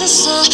This I.